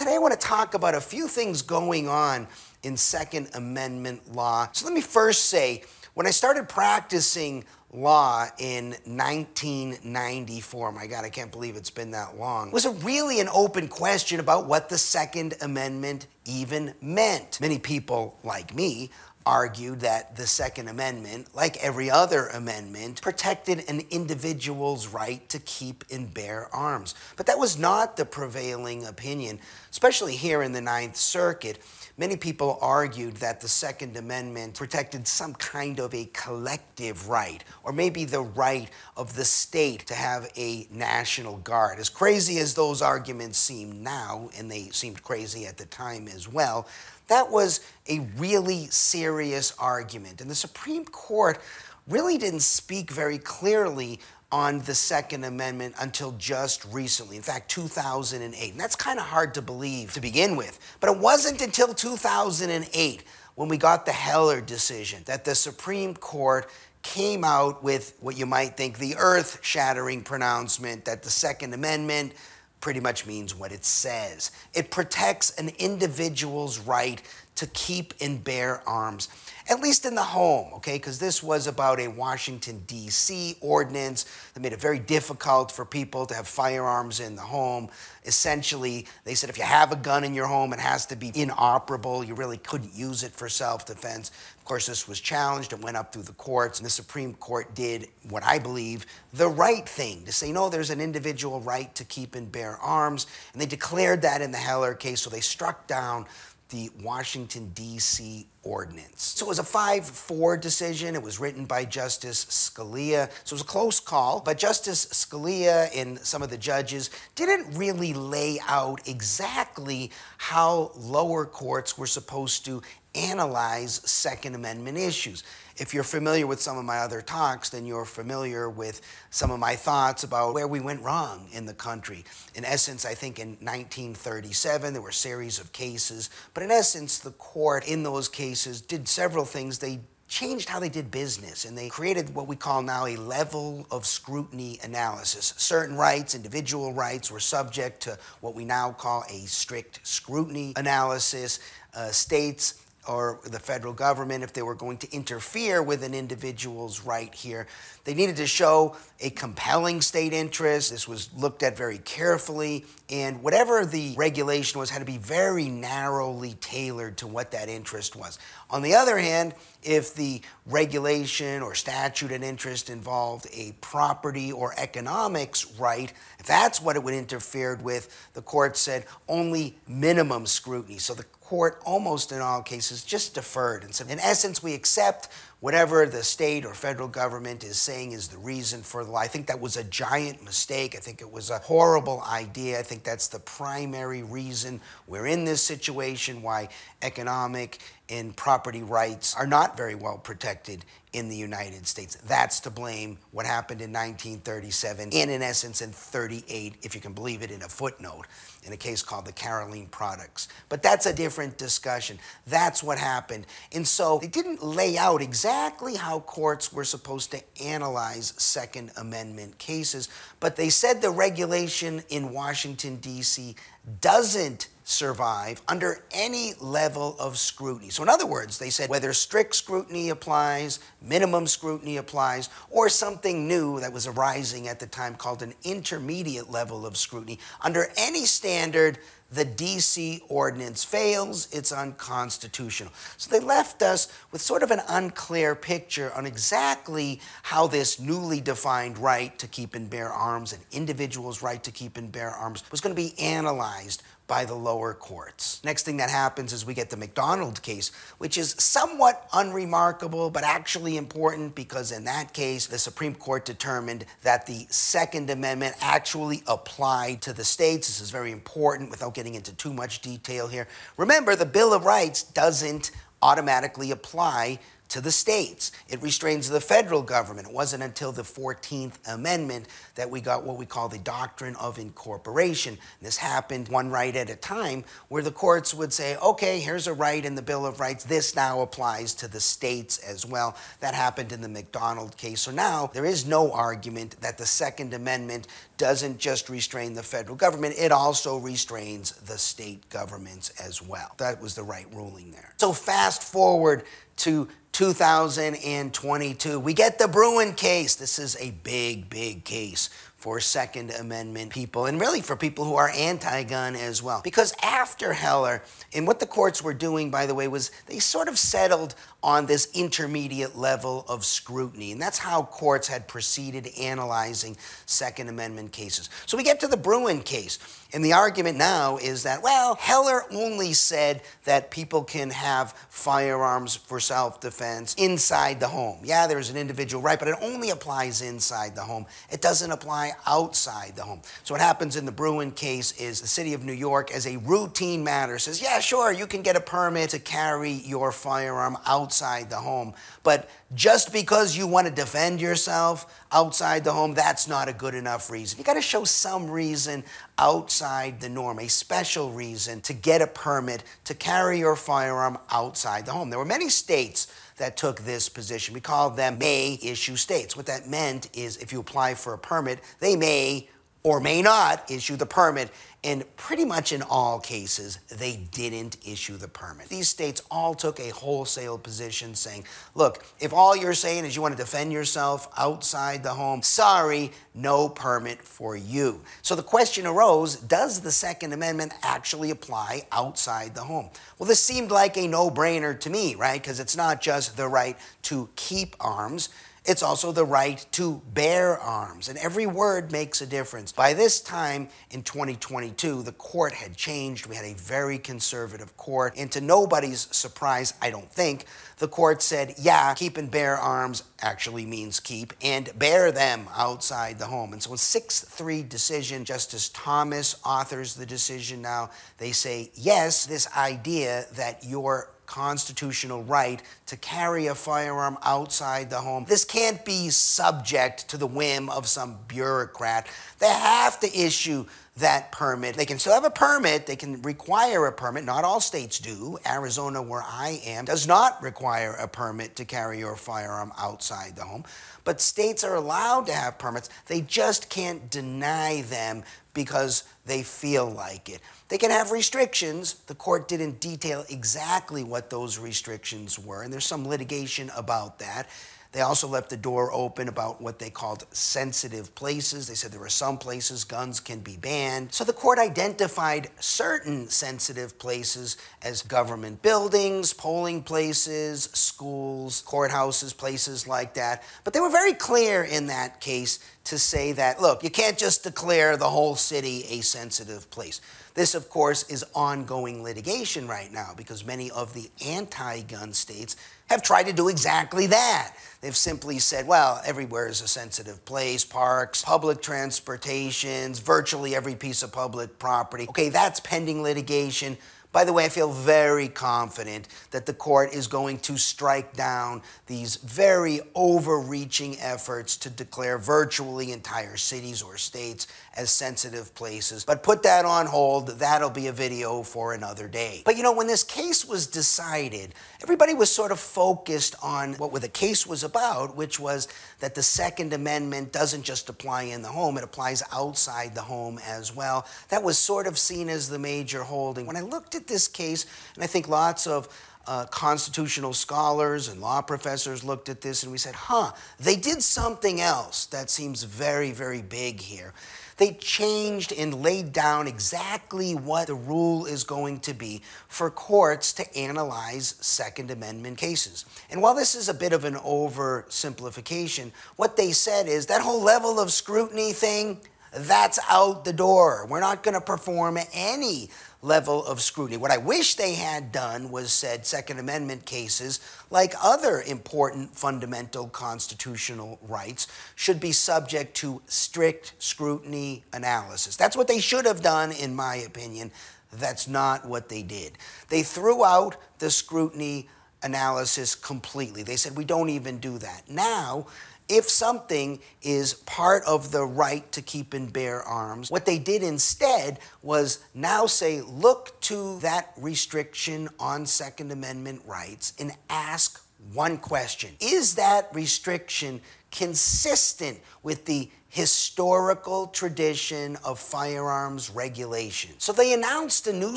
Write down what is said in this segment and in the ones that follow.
Today I want to talk about a few things going on in Second Amendment law. So let me first say, when I started practicing law in 1994, my God, I can't believe it's been that long, was a really an open question about what the Second Amendment even meant. Many people, like me, argued that the Second Amendment, like every other amendment, protected an individual's right to keep and bear arms. But that was not the prevailing opinion, especially here in the Ninth Circuit. Many people argued that the Second Amendment protected some kind of a collective right, or maybe the right of the state to have a National Guard. As crazy as those arguments seem now, and they seemed crazy at the time as well, that was a really serious argument. And the Supreme Court really didn't speak very clearly on the Second Amendment until just recently, in fact, 2008. And that's kind of hard to believe to begin with. But it wasn't until 2008 when we got the Heller decision that the Supreme Court came out with what you might think the earth shattering pronouncement that the Second Amendment pretty much means what it says. It protects an individual's right to keep and bear arms, at least in the home, okay? Because this was about a Washington, D.C. ordinance that made it very difficult for people to have firearms in the home. Essentially, they said if you have a gun in your home, it has to be inoperable. You really couldn't use it for self defense. Of course, this was challenged and went up through the courts, and the Supreme Court did what I believe the right thing to say, no, there's an individual right to keep and bear arms. And they declared that in the Heller case, so they struck down the Washington, D.C. ordinance. So it was a 5 4 decision. It was written by Justice Scalia. So it was a close call, but Justice Scalia and some of the judges didn't really lay out exactly how lower courts were supposed to analyze Second Amendment issues. If you're familiar with some of my other talks, then you're familiar with some of my thoughts about where we went wrong in the country. In essence, I think in 1937 there were a series of cases, but in essence, the court in those cases did several things. They changed how they did business and they created what we call now a level of scrutiny analysis. Certain rights, individual rights, were subject to what we now call a strict scrutiny analysis. Uh, states or the federal government, if they were going to interfere with an individual's right here, they needed to show a compelling state interest. This was looked at very carefully, and whatever the regulation was had to be very narrowly tailored to what that interest was. On the other hand, if the regulation or statute and interest involved a property or economics right, if that's what it would interfere with, the court said only minimum scrutiny. So the court, almost in all cases, just deferred and said, in essence, we accept whatever the state or federal government is saying is the reason for the law. I think that was a giant mistake. I think it was a horrible idea. I think that's the primary reason we're in this situation, why economic and property rights are not very well protected in the United States. That's to blame what happened in 1937 and in essence in 38, if you can believe it, in a footnote in a case called the Carolene Products. But that's a different discussion. That's what happened. And so they didn't lay out exactly how courts were supposed to analyze Second Amendment cases, but they said the regulation in Washington, D.C. doesn't survive under any level of scrutiny. So, in other words, they said whether strict scrutiny applies, minimum scrutiny applies, or something new that was arising at the time called an intermediate level of scrutiny, under any standard, the DC ordinance fails, it's unconstitutional. So they left us with sort of an unclear picture on exactly how this newly defined right to keep and bear arms, an individual's right to keep and bear arms, was going to be analyzed by the lower courts. Next thing that happens is we get the McDonald case, which is somewhat unremarkable, but actually important because in that case, the Supreme Court determined that the Second Amendment actually applied to the states. This is very important without getting into too much detail here. Remember, the Bill of Rights doesn't automatically apply to the states. It restrains the federal government. It wasn't until the 14th Amendment that we got what we call the doctrine of incorporation. This happened one right at a time where the courts would say, okay, here's a right in the Bill of Rights. This now applies to the states as well. That happened in the McDonald case. So now there is no argument that the Second Amendment doesn't just restrain the federal government, it also restrains the state governments as well. That was the right ruling there. So fast forward to 2022. We get the Bruen case. This is a big, big case for Second Amendment people and really for people who are anti gun as well. Because after Heller, and what the courts were doing, by the way, was they sort of settled on this intermediate level of scrutiny. And that's how courts had proceeded analyzing Second Amendment cases. So we get to the Bruen case. And the argument now is that, well, Heller only said that people can have firearms for self defense inside the home. Yeah, there's an individual right, but it only applies inside the home. It doesn't apply outside the home. So what happens in the Bruen case is the city of New York, as a routine matter, says, yeah, sure, you can get a permit to carry your firearm outside the home. But just because you want to defend yourself outside the home, that's not a good enough reason. You got to show some reason outside the norm, a special reason to get a permit to carry your firearm outside the home. There were many states that took this position. We call them may issue states. What that meant is if you apply for a permit, they may or may not issue the permit. And pretty much in all cases, they didn't issue the permit. These states all took a wholesale position saying, look, if all you're saying is you want to defend yourself outside the home, sorry, no permit for you. So the question arose does the Second Amendment actually apply outside the home? Well, this seemed like a no brainer to me, right? Because it's not just the right to keep arms. It's also the right to bear arms, and every word makes a difference. By this time in 2022, the court had changed. We had a very conservative court, and to nobody's surprise, I don't think, the court said, yeah, keep and bear arms actually means keep, and bear them outside the home. And so a 6 3 decision, Justice Thomas authors the decision now. They say, yes, this idea that your constitutional right to carry a firearm outside the home. This can't be subject to the whim of some bureaucrat. They have to issue that permit. They can still have a permit, they can require a permit. Not all states do. Arizona, where I am, does not require a permit to carry your firearm outside the home. But states are allowed to have permits, they just can't deny them because they feel like it. They can have restrictions. The court didn't detail exactly what those restrictions were, and there's some litigation about that. They also left the door open about what they called sensitive places. They said there are some places guns can be banned. So the court identified certain sensitive places as government buildings, polling places, schools, courthouses, places like that. But they were very clear in that case to say that, look, you can't just declare the whole city a sensitive place. This, of course, is ongoing litigation right now because many of the anti gun states have tried to do exactly that. They've simply said, well, everywhere is a sensitive place parks, public transportations, virtually every piece of public property. Okay, that's pending litigation. By the way, I feel very confident that the court is going to strike down these very overreaching efforts to declare virtually entire cities or states as sensitive places. But put that on hold, that'll be a video for another day. But you know, when this case was decided, everybody was sort of focused on what the case was about, which was that the Second Amendment doesn't just apply in the home, it applies outside the home as well. That was sort of seen as the major holding. When I looked at this case, and I think lots of uh, constitutional scholars and law professors looked at this and we said, huh, they did something else that seems very, very big here. They changed and laid down exactly what the rule is going to be for courts to analyze Second Amendment cases. And while this is a bit of an oversimplification, what they said is that whole level of scrutiny thing, that's out the door. We're not going to perform any level of scrutiny. What I wish they had done was said Second Amendment cases, like other important fundamental constitutional rights, should be subject to strict scrutiny analysis. That's what they should have done, in my opinion. That's not what they did. They threw out the scrutiny analysis completely. They said we don't even do that. Now, if something is part of the right to keep and bear arms, what they did instead was now say, look to that restriction on Second Amendment rights and ask one question Is that restriction consistent with the historical tradition of firearms regulation? So they announced a new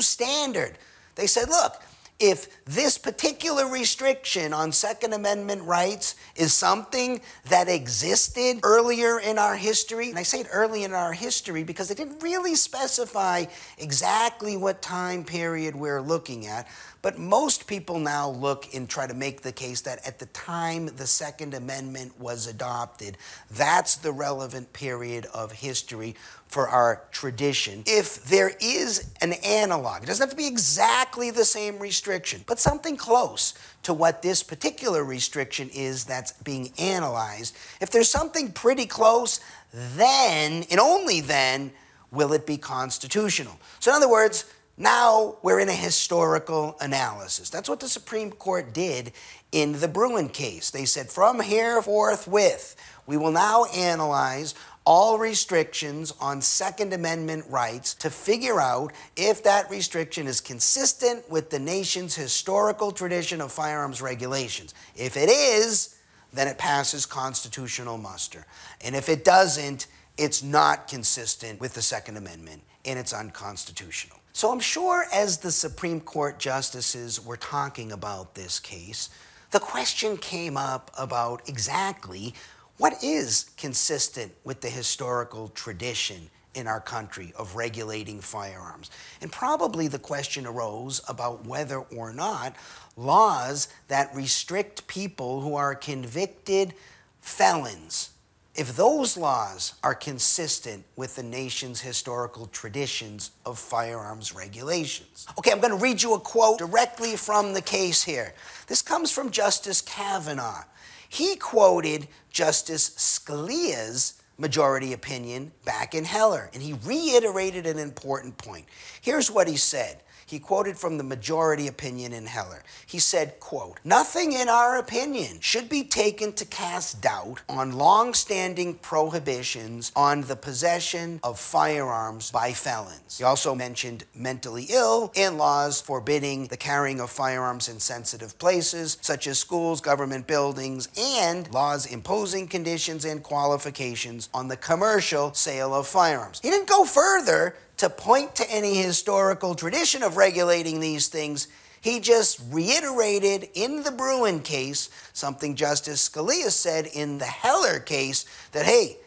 standard. They said, look, if this particular restriction on Second Amendment rights is something that existed earlier in our history, and I say it early in our history because they didn't really specify exactly what time period we're looking at, but most people now look and try to make the case that at the time the Second Amendment was adopted, that's the relevant period of history for our tradition. If there is an analog, it doesn't have to be exactly the same restriction, but something close to what this particular restriction is that's being analyzed. If there's something pretty close, then, and only then, will it be constitutional. So, in other words, now we're in a historical analysis. That's what the Supreme Court did in the Bruen case. They said, from here forthwith, we will now analyze all restrictions on Second Amendment rights to figure out if that restriction is consistent with the nation's historical tradition of firearms regulations. If it is, then it passes constitutional muster. And if it doesn't, it's not consistent with the Second Amendment and it's unconstitutional. So I'm sure as the Supreme Court justices were talking about this case, the question came up about exactly what is consistent with the historical tradition in our country of regulating firearms. And probably the question arose about whether or not laws that restrict people who are convicted felons if those laws are consistent with the nation's historical traditions of firearms regulations. Okay, I'm going to read you a quote directly from the case here. This comes from Justice Kavanaugh. He quoted Justice Scalia's majority opinion back in Heller, and he reiterated an important point. Here's what he said he quoted from the majority opinion in Heller. He said, quote, Nothing in our opinion should be taken to cast doubt on long-standing prohibitions on the possession of firearms by felons. He also mentioned mentally ill and laws forbidding the carrying of firearms in sensitive places, such as schools, government buildings, and laws imposing conditions and qualifications on the commercial sale of firearms. He didn't go further to point to any historical tradition of regulating these things. He just reiterated in the Bruen case something Justice Scalia said in the Heller case that, hey,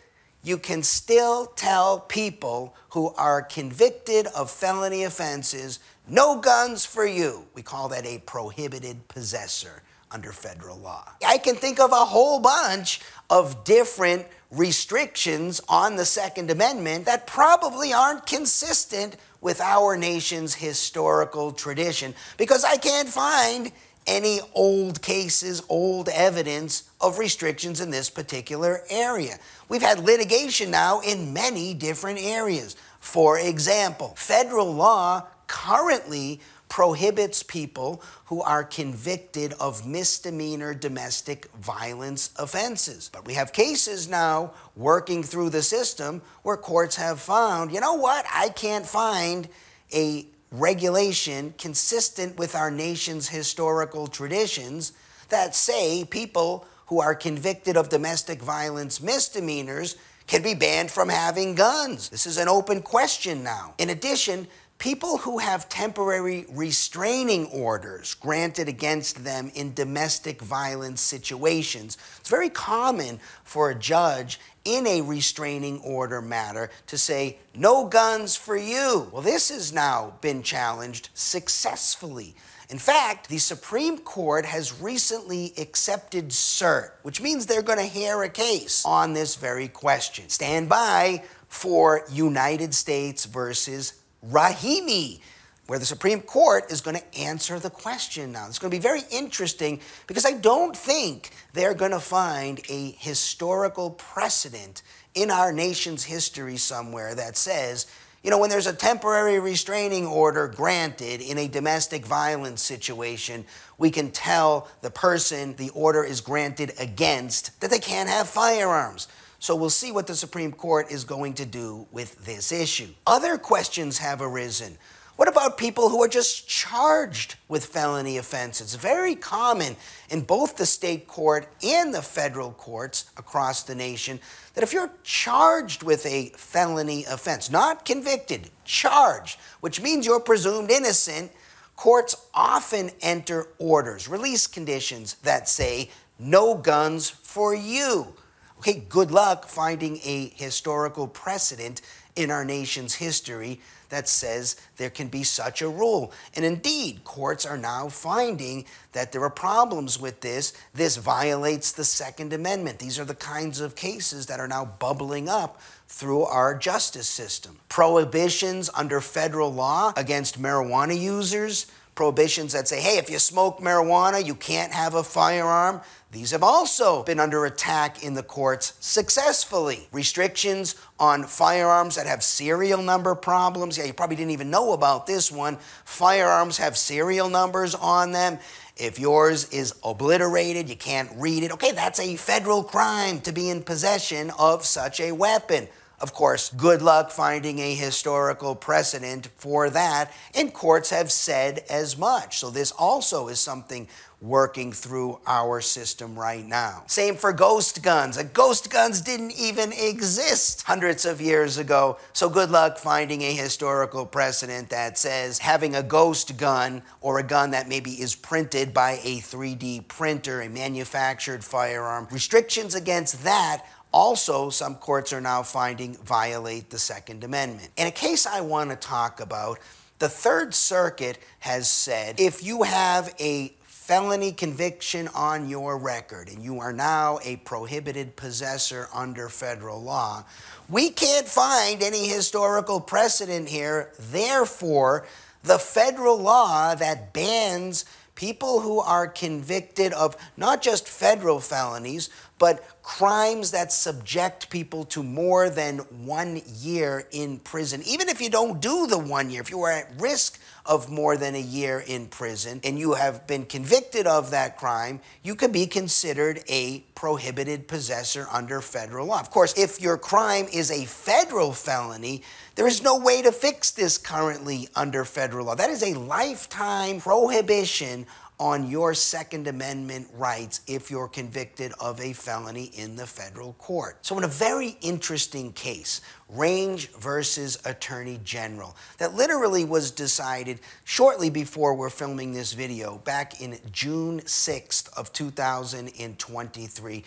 you can still tell people who are convicted of felony offenses, no guns for you. We call that a prohibited possessor under federal law. I can think of a whole bunch of different restrictions on the Second Amendment that probably aren't consistent with our nation's historical tradition because I can't find any old cases, old evidence of restrictions in this particular area. We've had litigation now in many different areas. For example, federal law currently prohibits people who are convicted of misdemeanor domestic violence offenses. But we have cases now working through the system where courts have found, you know what, I can't find a regulation consistent with our nation's historical traditions that say people who are convicted of domestic violence misdemeanors can be banned from having guns. This is an open question now. In addition, People who have temporary restraining orders granted against them in domestic violence situations, it's very common for a judge in a restraining order matter to say, no guns for you. Well, this has now been challenged successfully. In fact, the Supreme Court has recently accepted cert, which means they're going to hear a case on this very question. Stand by for United States versus Rahimi, where the Supreme Court is going to answer the question now. It's going to be very interesting because I don't think they're going to find a historical precedent in our nation's history somewhere that says You know, when there's a temporary restraining order granted in a domestic violence situation, we can tell the person the order is granted against that they can't have firearms. So we'll see what the Supreme Court is going to do with this issue. Other questions have arisen. What about people who are just charged with felony offenses? Very common in both the state court and the federal courts across the nation that if you're charged with a felony offense, not convicted, charged, which means you're presumed innocent, courts often enter orders, release conditions that say, no guns for you. Okay, good luck finding a historical precedent in our nation's history that says there can be such a rule. And indeed, courts are now finding that there are problems with this. This violates the Second Amendment. These are the kinds of cases that are now bubbling up through our justice system. Prohibitions under federal law against marijuana users prohibitions that say, hey, if you smoke marijuana, you can't have a firearm. These have also been under attack in the courts successfully. Restrictions on firearms that have serial number problems. Yeah, you probably didn't even know about this one. Firearms have serial numbers on them. If yours is obliterated, you can't read it. Okay, that's a federal crime to be in possession of such a weapon. Of course, good luck finding a historical precedent for that, and courts have said as much. So, this also is something working through our system right now. Same for ghost guns. ghost guns didn't even exist hundreds of years ago. So, good luck finding a historical precedent that says having a ghost gun or a gun that maybe is printed by a 3D printer, a manufactured firearm, restrictions against that also, some courts are now finding violate the Second Amendment. In a case I want to talk about, the Third Circuit has said if you have a felony conviction on your record and you are now a prohibited possessor under federal law, we can't find any historical precedent here. Therefore, the federal law that bans people who are convicted of not just federal felonies, but crimes that subject people to more than one year in prison. Even if you don't do the one year, if you are at risk of more than a year in prison and you have been convicted of that crime, you could be considered a prohibited possessor under federal law. Of course, if your crime is a federal felony, there is no way to fix this currently under federal law. That is a lifetime prohibition on your Second Amendment rights if you're convicted of a felony in the federal court. So, in a very interesting case, Range versus Attorney General, that literally was decided shortly before we're filming this video, back in June 6th of 2023.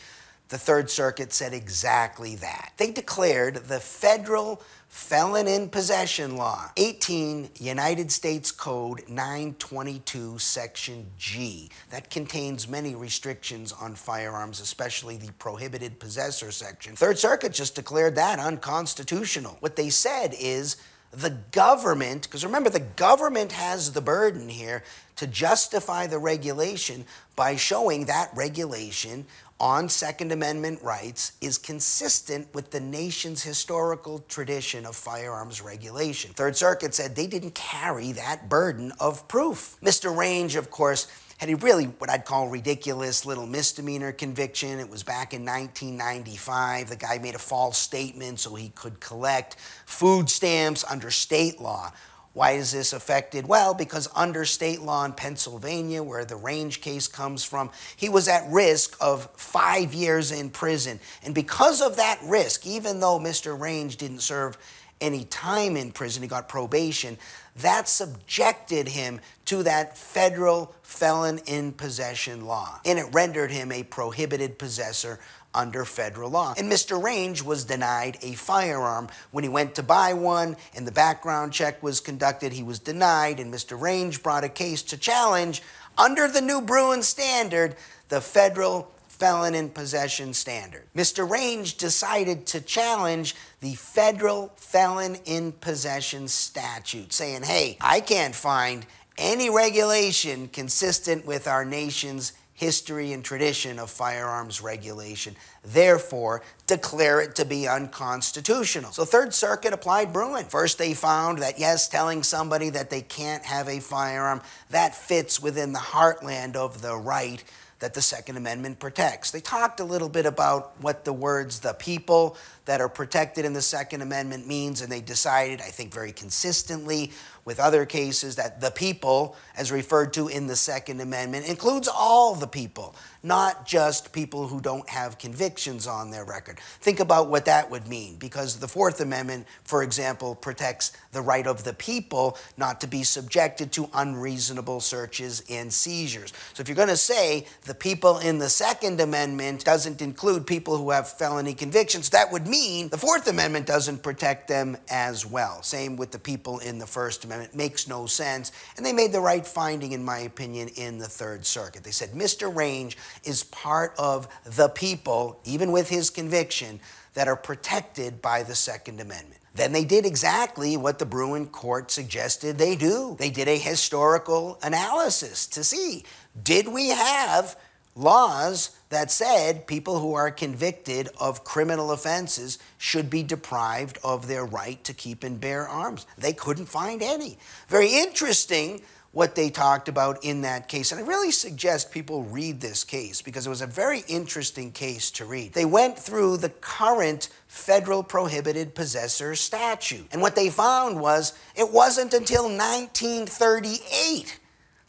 The Third Circuit said exactly that. They declared the federal felon in possession law, 18 United States Code 922, Section G, that contains many restrictions on firearms, especially the prohibited possessor section. Third Circuit just declared that unconstitutional. What they said is the government, because remember, the government has the burden here to justify the regulation by showing that regulation on Second Amendment rights is consistent with the nation's historical tradition of firearms regulation. Third Circuit said they didn't carry that burden of proof. Mr. Range, of course, had a really what I'd call ridiculous little misdemeanor conviction. It was back in 1995. The guy made a false statement so he could collect food stamps under state law. Why is this affected? Well, because under state law in Pennsylvania, where the range case comes from, he was at risk of five years in prison. And because of that risk, even though Mr. Range didn't serve any time in prison, he got probation, that subjected him to that federal felon in possession law. And it rendered him a prohibited possessor under federal law. And Mr. Range was denied a firearm. When he went to buy one and the background check was conducted, he was denied, and Mr. Range brought a case to challenge, under the new Bruen standard, the federal felon in possession standard. Mr. Range decided to challenge the federal felon in possession statute, saying, hey, I can't find any regulation consistent with our nation's history and tradition of firearms regulation. Therefore, declare it to be unconstitutional. So, Third Circuit applied Bruen. First, they found that yes, telling somebody that they can't have a firearm, that fits within the heartland of the right that the Second Amendment protects. They talked a little bit about what the words the people that are protected in the Second Amendment means, and they decided, I think very consistently with other cases, that the people, as referred to in the Second Amendment, includes all the people, not just people who don't have convictions on their record. Think about what that would mean, because the Fourth Amendment, for example, protects the right of the people not to be subjected to unreasonable searches and seizures. So if you're going to say the people in the Second Amendment doesn't include people who have felony convictions, that would mean the Fourth Amendment doesn't protect them as well. Same with the people in the First Amendment. It makes no sense. And they made the right finding, in my opinion, in the Third Circuit. They said Mr. Range is part of the people, even with his conviction, that are protected by the Second Amendment. Then they did exactly what the Bruen court suggested they do. They did a historical analysis to see did we have laws that said people who are convicted of criminal offenses should be deprived of their right to keep and bear arms. They couldn't find any. Very interesting what they talked about in that case. And I really suggest people read this case because it was a very interesting case to read. They went through the current federal prohibited possessor statute. And what they found was it wasn't until 1938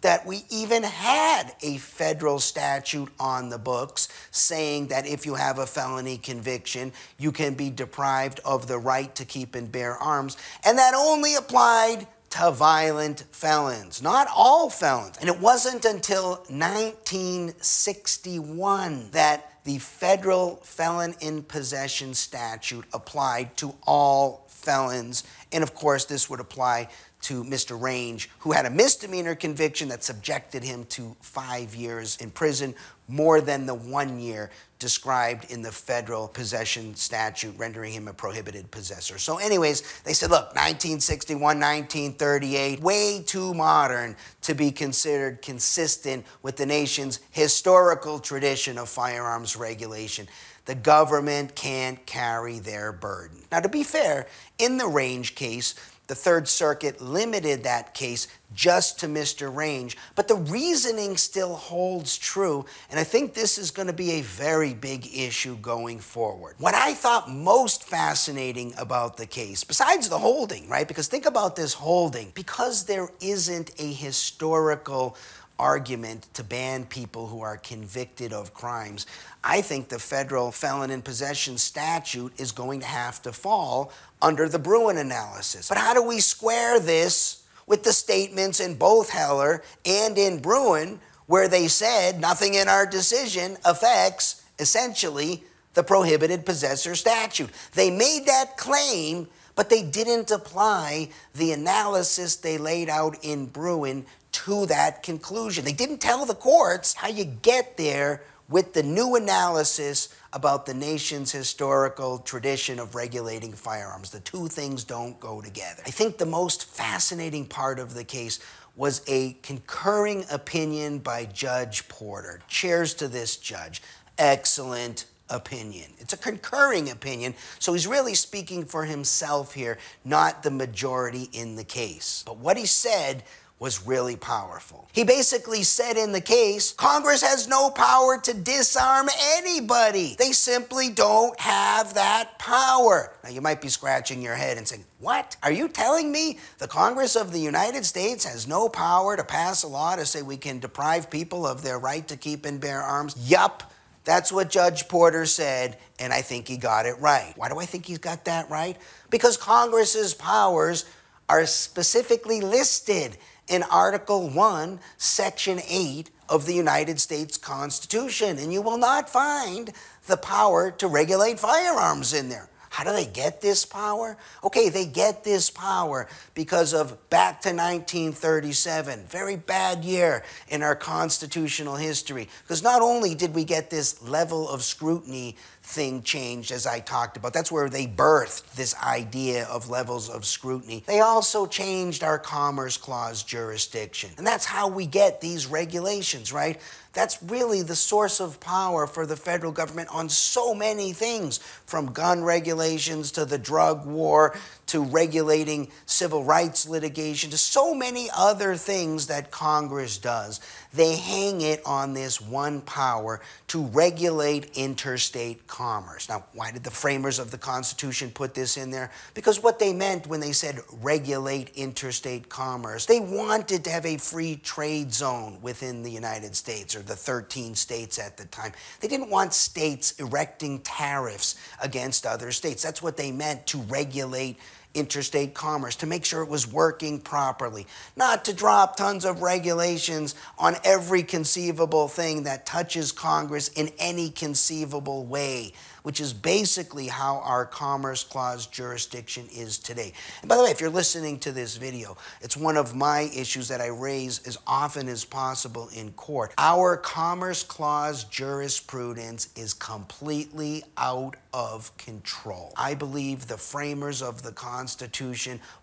that we even had a federal statute on the books saying that if you have a felony conviction, you can be deprived of the right to keep and bear arms. And that only applied to violent felons, not all felons. And it wasn't until 1961 that the federal felon in possession statute applied to all felons. And of course, this would apply to Mr. Range, who had a misdemeanor conviction that subjected him to five years in prison, more than the one year described in the federal possession statute, rendering him a prohibited possessor. So, anyways, they said, look, 1961, 1938, way too modern to be considered consistent with the nation's historical tradition of firearms regulation. The government can't carry their burden. Now, to be fair, in the Range case, the Third Circuit limited that case just to Mr. Range, but the reasoning still holds true, and I think this is going to be a very big issue going forward. What I thought most fascinating about the case, besides the holding, right? Because think about this holding, because there isn't a historical argument to ban people who are convicted of crimes. I think the federal felon in possession statute is going to have to fall under the Bruen analysis. But how do we square this with the statements in both Heller and in Bruen where they said nothing in our decision affects essentially the prohibited possessor statute? They made that claim but they didn't apply the analysis they laid out in Bruen to that conclusion. They didn't tell the courts how you get there with the new analysis about the nation's historical tradition of regulating firearms. The two things don't go together. I think the most fascinating part of the case was a concurring opinion by Judge Porter. Cheers to this judge. Excellent opinion. It's a concurring opinion, so he's really speaking for himself here, not the majority in the case. But what he said was really powerful. He basically said in the case Congress has no power to disarm anybody. They simply don't have that power. Now, you might be scratching your head and saying, What? Are you telling me the Congress of the United States has no power to pass a law to say we can deprive people of their right to keep and bear arms? Yup. That's what Judge Porter said, and I think he got it right. Why do I think he's got that right? Because Congress's powers are specifically listed in Article 1, Section 8 of the United States Constitution, and you will not find the power to regulate firearms in there. How do they get this power? Okay, they get this power because of back to 1937, very bad year in our constitutional history. Because not only did we get this level of scrutiny thing changed, as I talked about. That's where they birthed this idea of levels of scrutiny. They also changed our Commerce Clause jurisdiction. And that's how we get these regulations, right? That's really the source of power for the federal government on so many things, from gun regulations to the drug war to regulating civil rights litigation to so many other things that Congress does. They hang it on this one power to regulate interstate commerce. Now, why did the framers of the Constitution put this in there? Because what they meant when they said regulate interstate commerce, they wanted to have a free trade zone within the United States or the 13 states at the time. They didn't want states erecting tariffs against other states. That's what they meant to regulate interstate commerce, to make sure it was working properly, not to drop tons of regulations on every conceivable thing that touches Congress in any conceivable way which is basically how our Commerce Clause jurisdiction is today. And by the way, if you're listening to this video, it's one of my issues that I raise as often as possible in court. Our Commerce Clause jurisprudence is completely out of control. I believe the framers of the Constitution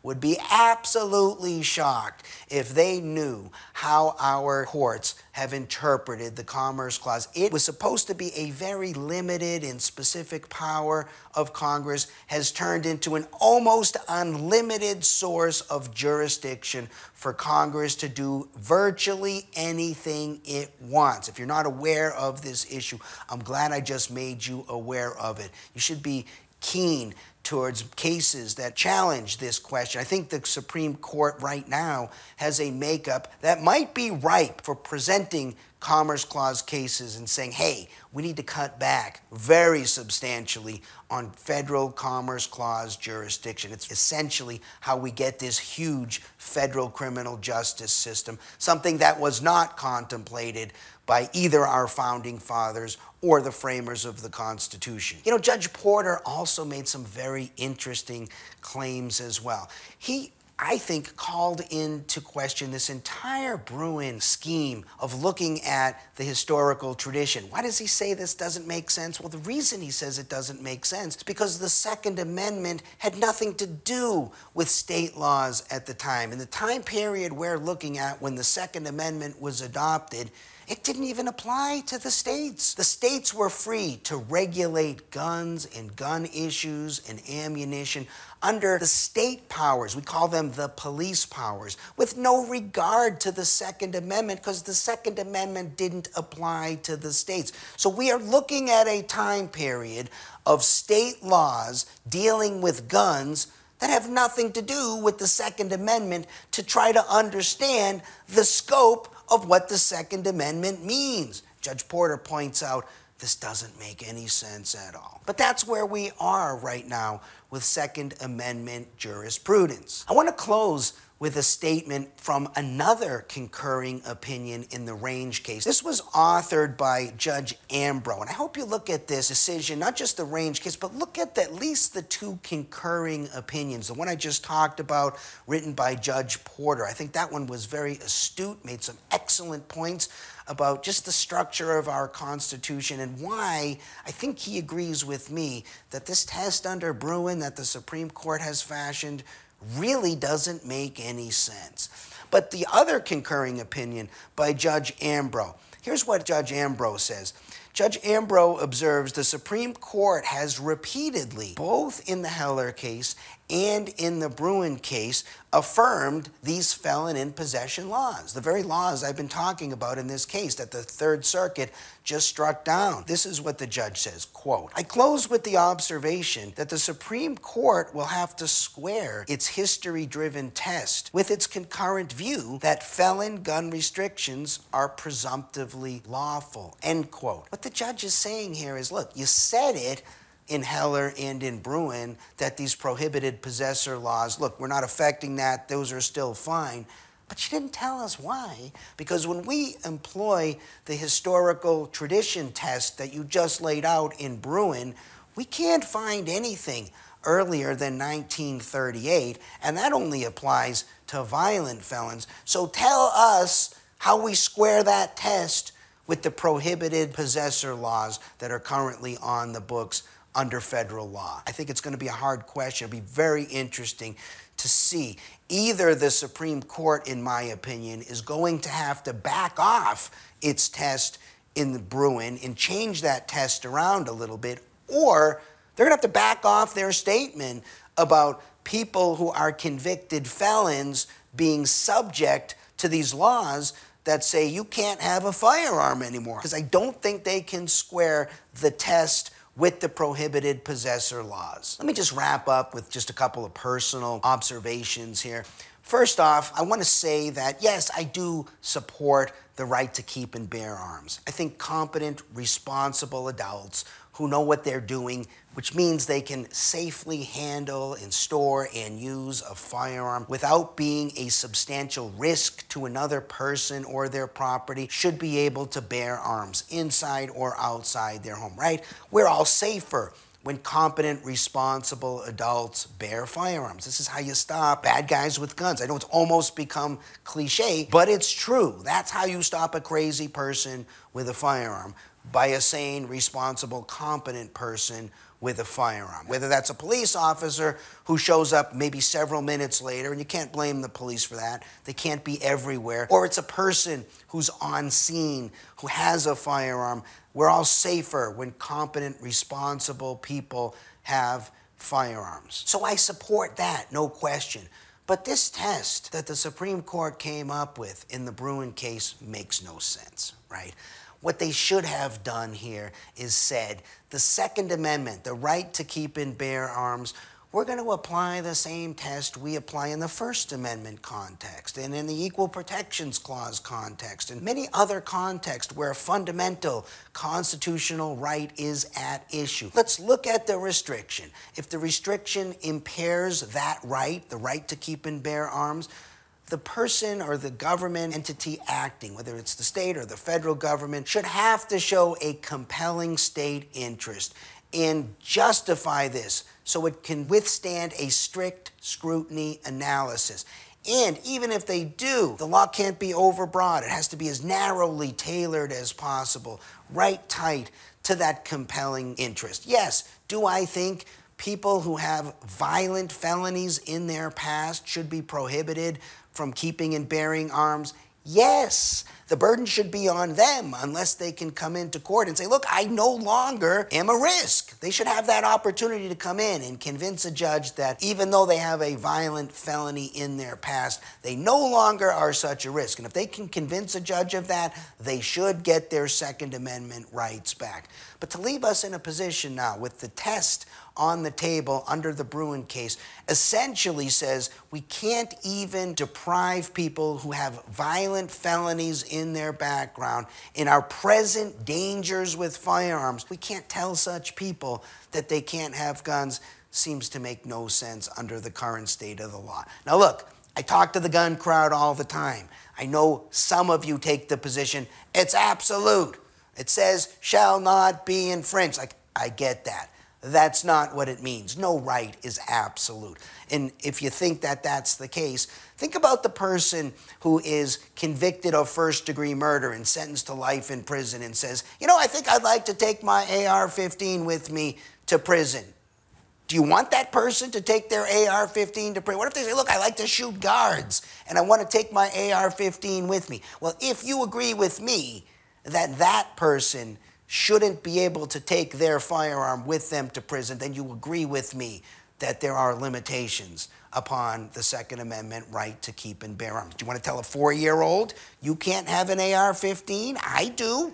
would be absolutely shocked if they knew how our courts have interpreted the Commerce Clause. It was supposed to be a very limited and specific power of Congress, has turned into an almost unlimited source of jurisdiction for Congress to do virtually anything it wants. If you're not aware of this issue, I'm glad I just made you aware of it. You should be keen towards cases that challenge this question. I think the Supreme Court right now has a makeup that might be ripe for presenting Commerce Clause cases and saying, hey, we need to cut back very substantially on federal Commerce Clause jurisdiction. It's essentially how we get this huge federal criminal justice system, something that was not contemplated by either our founding fathers or the framers of the Constitution. You know, Judge Porter also made some very interesting claims as well. He I think, called into question this entire Bruen scheme of looking at the historical tradition. Why does he say this doesn't make sense? Well, the reason he says it doesn't make sense is because the Second Amendment had nothing to do with state laws at the time. In the time period we're looking at when the Second Amendment was adopted, it didn't even apply to the states. The states were free to regulate guns and gun issues and ammunition under the state powers. We call them the police powers, with no regard to the Second Amendment because the Second Amendment didn't apply to the states. So we are looking at a time period of state laws dealing with guns that have nothing to do with the Second Amendment to try to understand the scope of what the Second Amendment means. Judge Porter points out this doesn't make any sense at all. But that's where we are right now with Second Amendment jurisprudence. I want to close with a statement from another concurring opinion in the Range case. This was authored by Judge Ambrose, and I hope you look at this decision, not just the Range case, but look at the, at least the two concurring opinions. The one I just talked about, written by Judge Porter. I think that one was very astute, made some excellent points about just the structure of our Constitution and why I think he agrees with me that this test under Bruen that the Supreme Court has fashioned really doesn't make any sense. But the other concurring opinion by Judge Ambrose, here's what Judge Ambrose says. Judge Ambrose observes the Supreme Court has repeatedly, both in the Heller case and in the Bruen case, affirmed these felon in possession laws, the very laws I've been talking about in this case that the Third Circuit just struck down. This is what the judge says, quote, I close with the observation that the Supreme Court will have to square its history-driven test with its concurrent view that felon gun restrictions are presumptively lawful, end quote. The judge is saying here is, look, you said it, in Heller and in Bruen that these prohibited possessor laws, look, we're not affecting that, those are still fine. But she didn't tell us why. Because when we employ the historical tradition test that you just laid out in Bruen, we can't find anything earlier than 1938, and that only applies to violent felons. So tell us how we square that test with the prohibited possessor laws that are currently on the books under federal law? I think it's going to be a hard question. It'll be very interesting to see. Either the Supreme Court, in my opinion, is going to have to back off its test in the Bruen and change that test around a little bit, or they're going to have to back off their statement about people who are convicted felons being subject to these laws that say you can't have a firearm anymore. Because I don't think they can square the test with the prohibited possessor laws. Let me just wrap up with just a couple of personal observations here. First off, I want to say that yes, I do support the right to keep and bear arms. I think competent, responsible adults who know what they're doing, which means they can safely handle and store and use a firearm without being a substantial risk to another person or their property, should be able to bear arms inside or outside their home, right? We're all safer when competent, responsible adults bear firearms. This is how you stop bad guys with guns. I know it's almost become cliche, but it's true. That's how you stop a crazy person with a firearm by a sane, responsible, competent person with a firearm. Whether that's a police officer who shows up maybe several minutes later, and you can't blame the police for that, they can't be everywhere, or it's a person who's on scene who has a firearm. We're all safer when competent, responsible people have firearms. So I support that, no question. But this test that the Supreme Court came up with in the Bruen case makes no sense, right? What they should have done here is said the Second Amendment, the right to keep and bear arms, we're going to apply the same test we apply in the First Amendment context and in the Equal Protections Clause context and many other contexts where a fundamental constitutional right is at issue. Let's look at the restriction. If the restriction impairs that right, the right to keep and bear arms, the person or the government entity acting, whether it's the state or the federal government, should have to show a compelling state interest and justify this so it can withstand a strict scrutiny analysis. And even if they do, the law can't be overbroad. It has to be as narrowly tailored as possible, right tight to that compelling interest. Yes, do I think people who have violent felonies in their past should be prohibited from keeping and bearing arms? Yes, the burden should be on them unless they can come into court and say, look, I no longer am a risk. They should have that opportunity to come in and convince a judge that even though they have a violent felony in their past, they no longer are such a risk. And if they can convince a judge of that, they should get their Second Amendment rights back. But to leave us in a position now with the test on the table under the Bruen case essentially says we can't even deprive people who have violent felonies in their background in our present dangers with firearms. We can't tell such people that they can't have guns seems to make no sense under the current state of the law. Now look, I talk to the gun crowd all the time. I know some of you take the position it's absolute. It says shall not be infringed. Like I get that. That's not what it means. No right is absolute. And if you think that that's the case, think about the person who is convicted of first degree murder and sentenced to life in prison and says, you know, I think I'd like to take my AR 15 with me to prison. Do you want that person to take their AR 15 to prison? What if they say, look, I like to shoot guards and I want to take my AR 15 with me? Well, if you agree with me that that person shouldn't be able to take their firearm with them to prison, then you agree with me that there are limitations upon the Second Amendment right to keep and bear arms. Do you want to tell a four year old you can't have an AR 15? I do.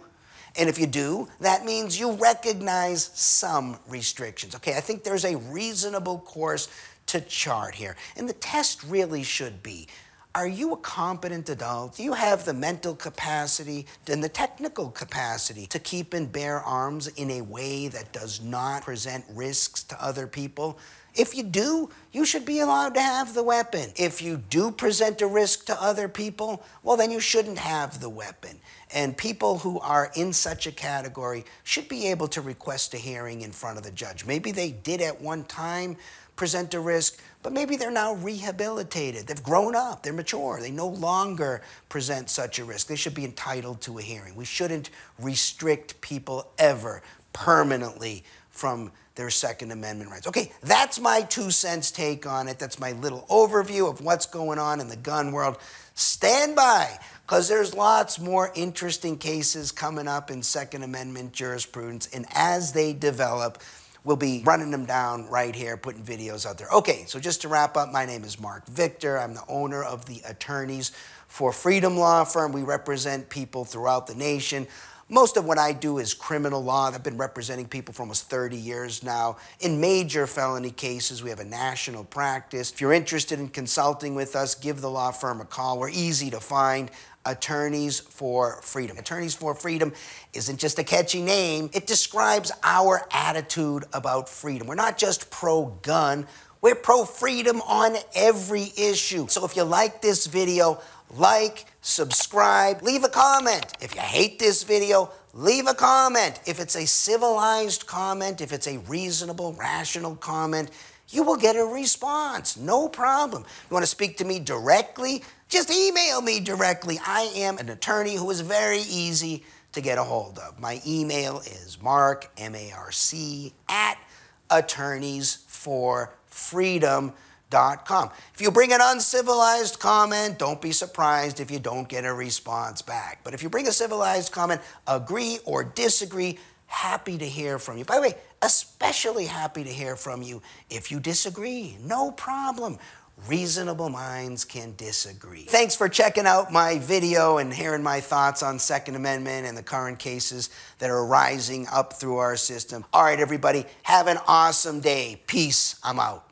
And if you do, that means you recognize some restrictions. Okay, I think there's a reasonable course to chart here. And the test really should be are you a competent adult? Do you have the mental capacity and the technical capacity to keep and bear arms in a way that does not present risks to other people? If you do, you should be allowed to have the weapon. If you do present a risk to other people, well, then you shouldn't have the weapon. And people who are in such a category should be able to request a hearing in front of the judge. Maybe they did at one time, present a risk, but maybe they're now rehabilitated. They've grown up, they're mature, they no longer present such a risk. They should be entitled to a hearing. We shouldn't restrict people ever permanently from their Second Amendment rights. Okay, that's my two cents take on it. That's my little overview of what's going on in the gun world. Stand by, because there's lots more interesting cases coming up in Second Amendment jurisprudence, and as they develop, we'll be running them down right here, putting videos out there. Okay, so just to wrap up, my name is Marc Victor. I'm the owner of the Attorneys for Freedom Law Firm. We represent people throughout the nation. Most of what I do is criminal law. I've been representing people for almost 30 years now. In major felony cases, we have a national practice. If you're interested in consulting with us, give the law firm a call. We're easy to find. Attorneys for Freedom. Attorneys for Freedom isn't just a catchy name, it describes our attitude about freedom. We're not just pro gun, we're pro freedom on every issue. So if you like this video, like, subscribe, leave a comment. If you hate this video, leave a comment. If it's a civilized comment, if it's a reasonable, rational comment, you will get a response. No problem. You want to speak to me directly? Just email me directly. I am an attorney who is very easy to get a hold of. My email is mark, M-A-R-C, at attorneysforfreedom.com if you bring an uncivilized comment, don't be surprised if you don't get a response back. But if you bring a civilized comment, agree or disagree, happy to hear from you. By the way, especially happy to hear from you if you disagree. No problem. Reasonable minds can disagree. Thanks for checking out my video and hearing my thoughts on Second Amendment and the current cases that are rising up through our system. All right, everybody, have an awesome day. Peace. I'm out.